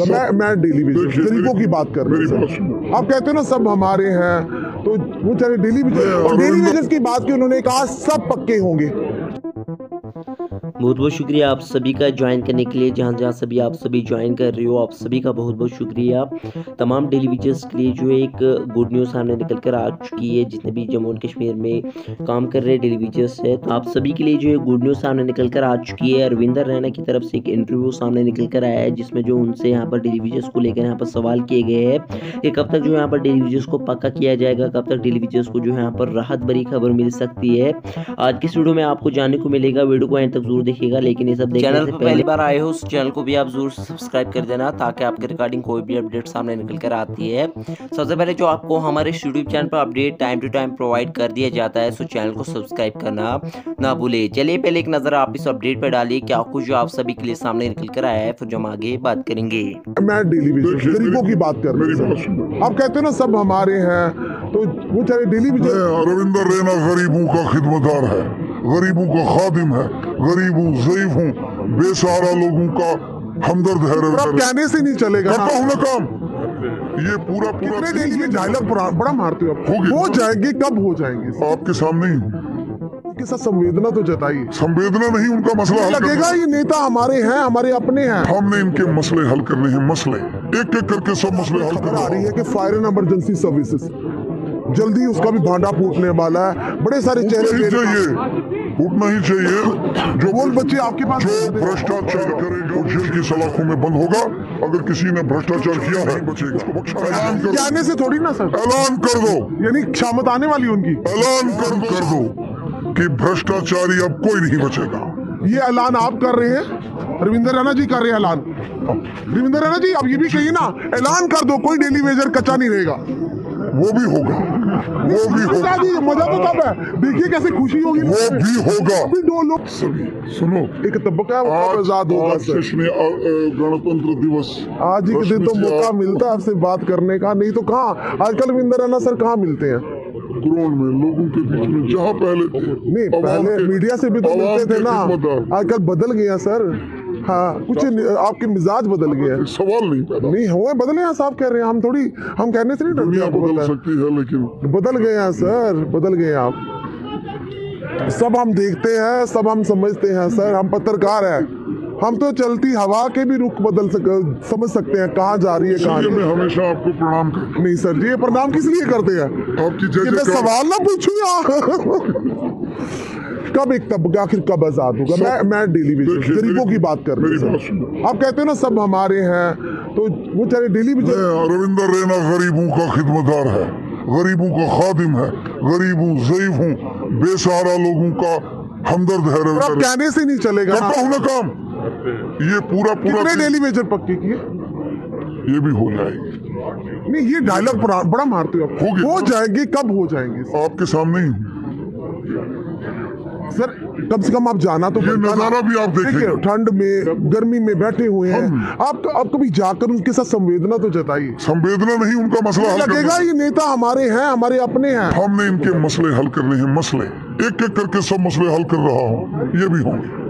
मैं मैं daily basis गरीबों की बात कर रही हैं। आप कहते हो ना सब हमारे हैं तो वो चाहे डेली बेसिस डेली बेसिस की बात की उन्होंने कहा सब पक्के होंगे। बहुत बहुत शुक्रिया आप सभी का ज्वाइन करने के लिए। जहाँ जहाँ सभी आप सभी ज्वाइन कर रहे हो, आप सभी का बहुत बहुत शुक्रिया। तमाम टेलीविजन्स के लिए जो है एक गुड न्यूज़ सामने निकल कर आ चुकी है। जितने भी जम्मू एंड कश्मीर में काम कर रहे टेलीविजन्स है तो आप सभी के लिए जो है गुड न्यूज़ सामने निकल कर आ चुकी है। अरविंदर रैना की तरफ़ से एक इंटरव्यू सामने निकल कर आया है, जिसमें जो उनसे यहाँ पर टेलीविजन्स को लेकर यहाँ पर सवाल किए गए हैं कि कब तक जो यहाँ पर टेलीविजन्स को पक्का किया जाएगा, कब तक टेलीविजन्स को जो यहाँ पर राहत भरी खबर मिल सकती है। आज की इस वीडियो में आपको जानने को मिलेगा वीडियो को एंड तक ज़रूर देखिएगा लेकिन ये सब चैनल पर पहले बार आए हो उस चैनल को भी आप ज़रूर सब्सक्राइब कर देना ताकि आपके रिगार्डिंग कोई भी अपडेट सामने निकल कर आती है। सबसे पहले जो आपको हमारे यूट्यूब चैनल पर update time to time provide कर दिया जाता है सो चैनल को सब्सक्राइब करना ना भूले। चलिए पहले एक नज़र आप इस अपडेट पर डालिए क्या कुछ जो आप सभी के लिए सामने निकल कर आया है फिर जो हम आगे बात करेंगे। मैं डेली बेसिस गरीबों की बात कर रहे हैं। आप कहते हो ना सब हमारे हैं तो वो चाहे डेली बेसिस अरविंदर रैना गरीबों का खिदमतगार है। गरीबों का खादिम है गरीब हूँ जयीफ हूँ बेसहारा लोगों का हमदर्द है। कहने से नहीं चलेगा। करता हूँ ना काम। ये पूरा पूरा में डायलॉग बड़ा मारते हो हो जाएँगे कब हो जाएँगे? आपके सामने ही। हूँ उनके साथ संवेदना तो जताइए। संवेदना नहीं उनका मसला हल लगेगा ये नेता हमारे हैं हमारे अपने हैं। हमने इनके मसले हल करने हैं मसले। एक एक करके सब मसले हल कर आ रही है। कि फायर एंड इमरजेंसी सर्विसेज़ जल्दी उसका भी भांडा फूटने वाला है। बड़े सारे चेहरे चाहिए। उठना ही चाहिए। जो बोल बच्चे आपके पास जो भ्रष्टाचार करेगा वो जेल की सलाखों में बंद होगा। अगर किसी ने भ्रष्टाचार किया है बचेगा। कहने से थोड़ी ना सर। ऐलान कर दो। यानी शामत आने वाली उनकी। ऐलान कर दो। कर दो। कि भ्रष्टाचारी अब कोई नहीं बचेगा। ये ऐलान आप कर रहे हैं? रविंदर राणा जी कर रहे हैं ऐलान। रविंदर राणा जी अब ये भी कहिए ना ऐलान कर दो कोई डेली वेजर कच्चा नहीं रहेगा। वो भी होगा। वो भी होगा। मज़ा तो तब है। देखिए कैसे खुशी होगी। वो भी होगा। दो लोग सभी सुनो। एक तबका आज़ाद होगा गणतंत्र दिवस। आज ही दिन तो मौका मिलता है आपसे बात करने का। नहीं तो कहाँ? आजकल रविंदर रैना सर कहाँ मिलते हैं? ग्राउंड में लोगों के बीच में जहाँ पहले नहीं पहले मीडिया से भी तो मिलते थे ना। आजकल बदल गया सर। हाँ कुछ आपके मिजाज बदल गया सवाल नहीं पैदा। नहीं हुए बदले हैं साहब कह रहे हैं हम थोड़ी हम कहने से नहीं डरते आपको बदल सकती है लेकिन बदल गए हैं सर बदल गए आप। सब हम देखते हैं सब हम समझते हैं सर हम पत्रकार हैं। हम तो चलती हवा के भी रुख बदल सक समझ सकते हैं कहाँ जा रही है कहाँ मैं हमेशा आपको प्रणाम करता नहीं सर जी ये प्रणाम किस लिए करते हैं? आपकी मैं सवाल ना पूछू या कब एक तबका आखिर कब आज़ाद होगा? मैं मैं डेली बेसिस गरीबों की बात कर रही हैं आप कहते हो ना सब हमारे हैं तो वो चाहे डेली बेसिस रविंदर रैना गरीबों का खिदमतगार है गरीबों का खादिम है गरीब हूँ जयीफ हूँ बेसहारा लोगों का हमदर्द है रविंदर। कहने से नहीं चलेगा करता हूँ ना काम। ये पूरा पूरा डेली वेजर पक्के किए? ये भी हो जाएगी। नहीं ये डायलॉग बड़ा, मारते हो आप। हो जाएँगे कब हो जाएँगे? आपके सामने हूँ। सर कम से कम आप जाना तो ये नज़ारा भी आप देखिए ठंड में गर्मी में बैठे हुए हैं। आप आप कभी जाकर उनके साथ संवेदना तो जताइए संवेदना नहीं उनका मसला लगेगा ये नेता हमारे हैं हमारे अपने हैं। हमने इनके मसले हल करने हैं मसले। एक एक करके सब मसले हल कर रहा हूँ ये भी होंगे।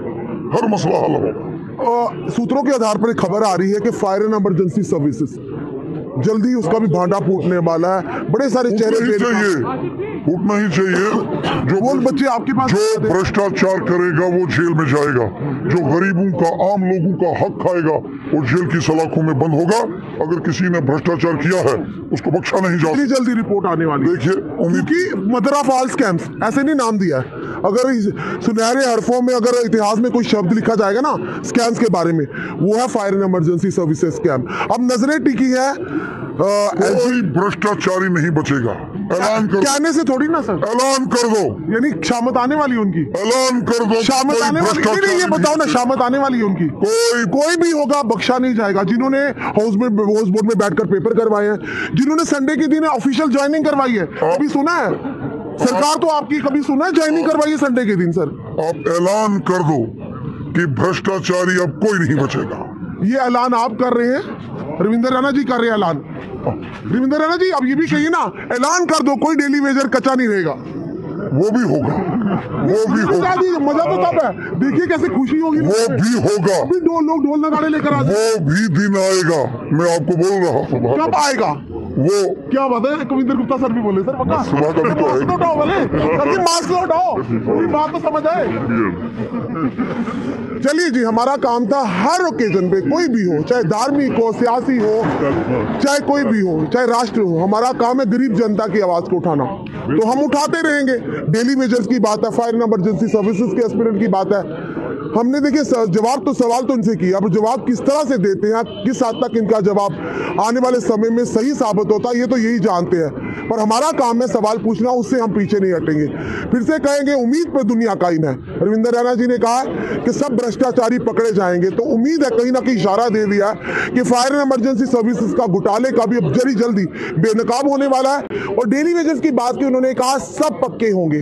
हर मसला हल होगा। सूत्रों के आधार पर एक खबर आ रही है कि फायर एंड इमरजेंसी सर्विसेज़ जल्दी उसका भी भांडा फूटने वाला है। बड़े सारे चेहरे चाहिए। उठना ही चाहिए। जो बोल बच्चे आपके पास जो भ्रष्टाचार करेगा वो जेल में जाएगा। जो गरीबों का आम लोगों का हक खाएगा वो जेल की सलाखों में बंद होगा। अगर किसी ने भ्रष्टाचार किया है उसको बख्शा नहीं जाएगा जल्दी जल्दी रिपोर्ट आने वाली देखिए उम्मीद की मदरा फॉल्स कैंप ऐसे नहीं नाम दिया है। अगर सुनहरे हरफों में अगर इतिहास में कोई शब्द लिखा जाएगा ना स्कैम्स के बारे में वो है फायर एंड इमरजेंसी सर्विसेज़ स्कैम अब नज़रें टिकी है कोई भ्रष्टाचारी नहीं बचेगा। ऐलान कर कहने से थोड़ी ना सर। ऐलान कर दो। यानी शामत आने वाली उनकी। ऐलान कर दो। शामत आने वाली नहीं, नहीं, ये बताओ ना शामत आने वाली उनकी। कोई कोई भी होगा बख्शा नहीं जाएगा। जिन्होंने हाउस में हाउस बोर्ड में बैठकर पेपर करवाए हैं जिन्होंने संडे के दिन ऑफिशियल ज्वाइनिंग करवाई है। अभी सुना है? सरकार तो आपकी कभी सुना है? ज्वाइनिंग करवाई है संडे के दिन सर। आप ऐलान कर दो कि भ्रष्टाचारी अब कोई नहीं बचेगा। ये ऐलान आप कर रहे हैं? रविंदर राणा जी कर रहे हैं ऐलान। रविंदर रैना जी अब ये भी कहिए ना ऐलान कर दो कोई डेली वेजर कच्चा नहीं रहेगा। वो भी होगा। वो भी होगा। मज़ा तो तब है। देखिए कैसे खुशी होगी। वो भी होगा। अभी दो लोग ढोल नगाड़े लेकर आते वो भी दिन आएगा। मैं आपको बोल रहा हूँ। कब आएगा? वो क्या बात है? कविंदर गुप्ता सर भी बोले सर पक्का? भी तो मास्क। बोले। सर जी मास्क उठाओ। पूरी बात तो समझ आए। चलिए जी हमारा काम था हर ओकेजन पे कोई भी हो चाहे धार्मिक हो सियासी हो चाहे कोई भी हो चाहे राष्ट्र हो हमारा काम है गरीब जनता की आवाज़ को उठाना। तो हम उठाते रहेंगे। डेली मेजर्स की बात है फायर एंड इमरजेंसी सर्विसेज़ के एस्पिरेंट की बात है। हमने देखिए जवाब तो सवाल तो इनसे किया, अब जवाब किस तरह से देते हैं, किस हद तक इनका जवाब आने वाले समय में सही साबित होता है, ये तो यही जानते हैं। पर हमारा काम है सवाल पूछना, उससे हम पीछे नहीं हटेंगे। फिर से कहेंगे, उम्मीद पर दुनिया कायम है। रविंदर रैना जी ने कहा कि सब भ्रष्टाचारी पकड़े जाएँगे तो उम्मीद है कहीं ना कहीं इशारा दे दिया है कि फायर एंड इमरजेंसी सर्विसेज़ का घोटाले का भी अब जल्दी जल्दी बेनकाब होने वाला है। और डेली वेजेस की बात की उन्होंने कहा, सब पक्के होंगे।